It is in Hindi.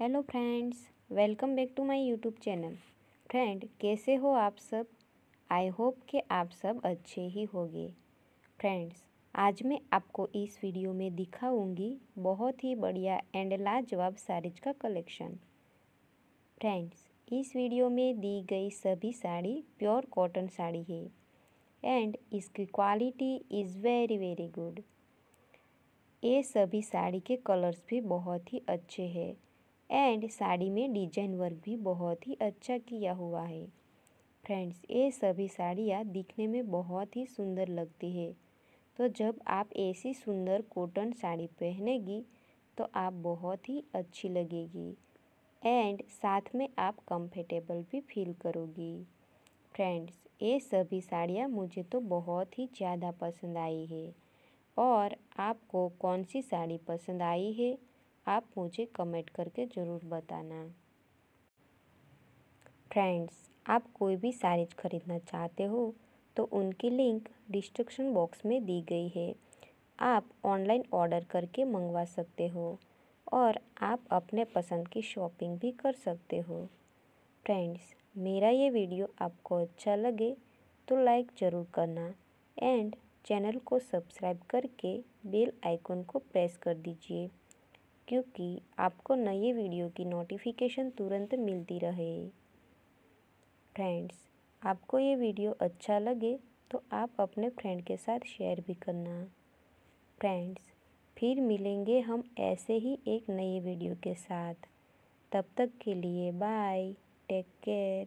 Hello friends, welcome back to my YouTube channel. Friend, कैसे हो आप सब? आई होप कि आप सब अच्छे ही होंगे। फ्रेंड्स, आज मैं आपको इस वीडियो में दिखाऊँगी बहुत ही बढ़िया एंड लाजवाब साड़ीज का कलेक्शन। फ्रेंड्स, इस वीडियो में दी गई सभी साड़ी प्योर कॉटन साड़ी है एंड इसकी quality is very very good. ये सभी साड़ी के कलर्स भी बहुत ही अच्छे हैं। एंड साड़ी में डिज़ाइन वर्क भी बहुत ही अच्छा किया हुआ है। फ्रेंड्स, ये सभी साड़ियाँ दिखने में बहुत ही सुंदर लगती है। तो जब आप ऐसी सुंदर कॉटन साड़ी पहनेगी तो आप बहुत ही अच्छी लगेगी एंड साथ में आप कंफर्टेबल भी फील करोगी। फ्रेंड्स, ये सभी साड़ियाँ मुझे तो बहुत ही ज़्यादा पसंद आई है। और आपको कौन सी साड़ी पसंद आई है? आप मुझे कमेंट करके ज़रूर बताना। फ्रेंड्स, आप कोई भी साड़ीज खरीदना चाहते हो तो उनकी लिंक डिस्क्रिप्शन बॉक्स में दी गई है। आप ऑनलाइन ऑर्डर करके मंगवा सकते हो और आप अपने पसंद की शॉपिंग भी कर सकते हो। फ्रेंड्स, मेरा ये वीडियो आपको अच्छा लगे तो लाइक ज़रूर करना एंड चैनल को सब्सक्राइब करके बेल आइकन को प्रेस कर दीजिए। क्योंकि आपको नए वीडियो की नोटिफिकेशन तुरंत मिलती रहे। फ्रेंड्स आपको ये वीडियो अच्छा लगे तो आप अपने फ्रेंड के साथ शेयर भी करना। फ्रेंड्स फिर मिलेंगे हम ऐसे ही एक नए वीडियो के साथ। तब तक के लिए बाय टेक केयर